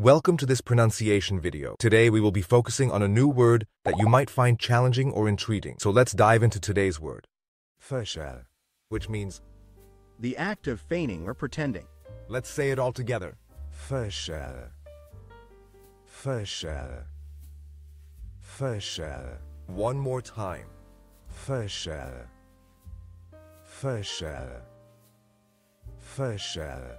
Welcome to this pronunciation video. Today we will be focusing on a new word that you might find challenging or intriguing. So let's dive into today's word, Fecha-a. which means, The act of feigning or pretending. let's say it all together. Fecha-a. Fecha-a. Fecha-a. One more time. Fecha-a. Fecha-a. Fecha-a.